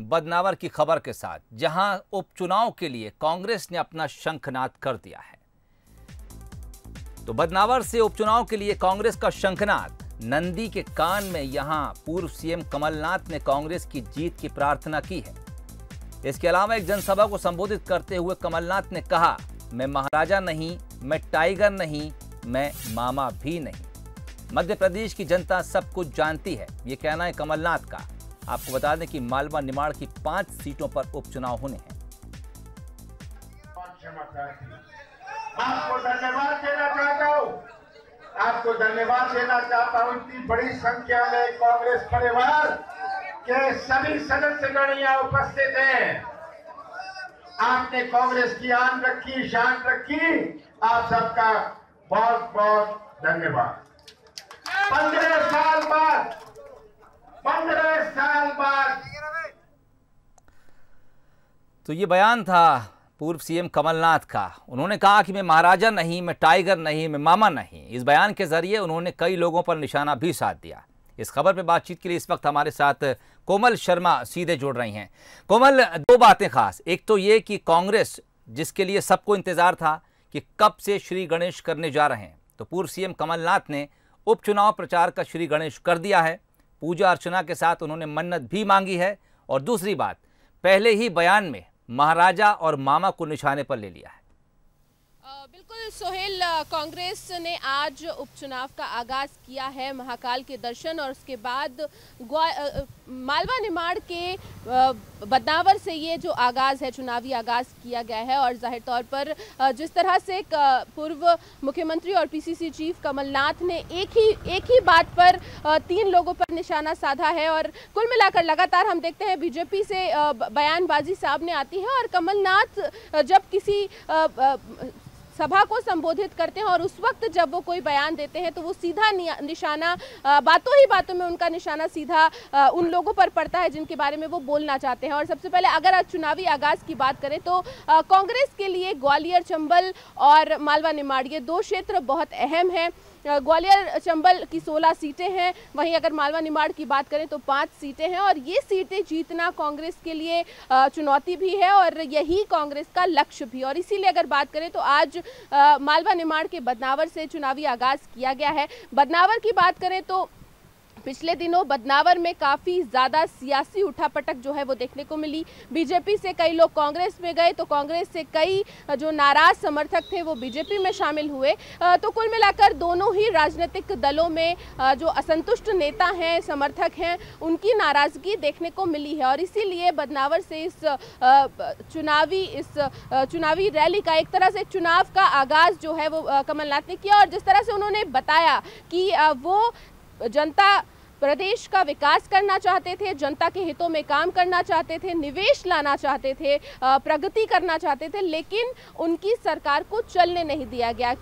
बदनावर की खबर के साथ, जहाँ उपचुनाव के लिए कांग्रेस ने अपना शंखनाद कर दिया है। तो बदनावर से उपचुनाव के लिए कांग्रेस का शंखनाद। नंदी के कान में यहाँ पूर्व सीएम कमलनाथ ने कांग्रेस की जीत की प्रार्थना की है। इसके अलावा एक जनसभा को संबोधित करते हुए कमलनाथ ने कहा, मैं महाराजा नहीं, मैं टाइगर नहीं, मैं मामा भी नहीं। मध्य प्रदेश की जनता सब कुछ जानती है, ये कहना है कमलनाथ का। आपको बता दें कि मालवा निमाड़ की पाँच सीटों पर उपचुनाव होने हैं। आपको धन्यवाद देना चाहता हूँ। आपको धन्यवाद देना चाहता हूँ इतनी बड़ी संख्या में कांग्रेस परिवार के सभी सदस्यगण यहाँ उपस्थित हैं। आपने कांग्रेस की आन रखी, शान रखी। आप सबका बहुत बहुत धन्यवाद। पंद्रह साल बाद पंद्रह साल बाद तो ये बयान था पूर्व सीएम कमलनाथ का। उन्होंने कहा कि मैं महाराजा नहीं, मैं टाइगर नहीं, मैं मामा नहीं। इस बयान के ज़रिए उन्होंने कई लोगों पर निशाना भी साध दिया। इस खबर पर बातचीत के लिए इस वक्त हमारे साथ कोमल शर्मा सीधे जुड़ रही हैं। कोमल, दो बातें खास। एक तो ये कि कांग्रेस, जिसके लिए सबको इंतज़ार था कि कब से श्री गणेश करने जा रहे हैं। तो पूर्व सीएम कमलनाथ ने उपचुनाव प्रचार का श्री गणेश कर दिया है। पूजा अर्चना के साथ उन्होंने मन्नत भी मांगी है। और दूसरी बात, पहले ही बयान में महाराजा और मामा को निशाने पर ले लिया है। बिल्कुल सोहेल, कांग्रेस ने आज उपचुनाव का आगाज़ किया है। महाकाल के दर्शन और उसके बाद मालवा निमाड़ के बदनावर से ये जो आगाज़ है, चुनावी आगाज़ किया गया है और ज़ाहिर तौर पर जिस तरह से पूर्व मुख्यमंत्री और पीसीसी चीफ कमलनाथ ने एक ही एक ही बात पर तीन लोगों पर निशाना साधा है और कुल मिलाकर लगातार हम देखते हैं बीजेपी से बयानबाजी सामने आती है और कमलनाथ जब किसी सभा को संबोधित करते हैं और उस वक्त जब वो कोई बयान देते हैं तो वो सीधा निशाना बातों ही बातों में उनका निशाना सीधा उन लोगों पर पड़ता है जिनके बारे में वो बोलना चाहते हैं। और सबसे पहले अगर आज चुनावी आगाज़ की बात करें तो कांग्रेस के लिए ग्वालियर, चंबल और मालवा निमाड़ ये दो क्षेत्र बहुत अहम हैं। ग्वालियर चंबल की 16 सीटें हैं। वहीं अगर मालवा निमाड़ की बात करें तो पाँच सीटें हैं और ये सीटें जीतना कांग्रेस के लिए चुनौती भी है और यही कांग्रेस का लक्ष्य भी। और इसीलिए अगर बात करें तो आज मालवा निमाड़ के बदनावर से चुनावी आगाज़ किया गया है। बदनावर की बात करें तो पिछले दिनों बदनावर में काफ़ी ज़्यादा सियासी उठापटक जो है वो देखने को मिली। बीजेपी से कई लोग कांग्रेस में गए तो कांग्रेस से कई जो नाराज़ समर्थक थे वो बीजेपी में शामिल हुए। तो कुल मिलाकर दोनों ही राजनीतिक दलों में जो असंतुष्ट नेता हैं, समर्थक हैं, उनकी नाराज़गी देखने को मिली है। और इसीलिए बदनावर से इस चुनावी इस चुनावी रैली का, एक तरह से चुनाव का आगाज़ जो है वो कमलनाथ ने किया। और जिस तरह से उन्होंने बताया कि वो जनता प्रदेश का विकास करना चाहते थे, जनता के हितों में काम करना चाहते थे, निवेश लाना चाहते थे प्रगति करना चाहते थे, लेकिन उनकी सरकार को चलने नहीं दिया गया।